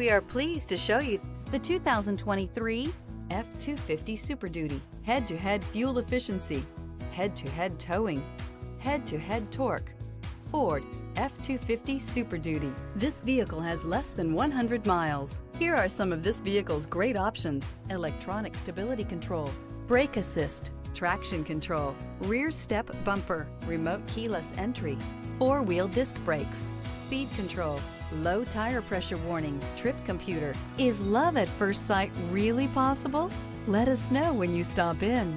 We are pleased to show you the 2023 F-250 Super Duty. Head-to-head fuel efficiency, head-to-head towing, head-to-head torque. Ford F-250 Super Duty. This vehicle has less than 100 miles. Here are some of this vehicle's great options. Electronic stability control, brake assist, traction control, rear step bumper, remote keyless entry, four-wheel disc brakes, speed control, low tire pressure warning, trip computer. Is love at first sight really possible? Let us know when you stop in.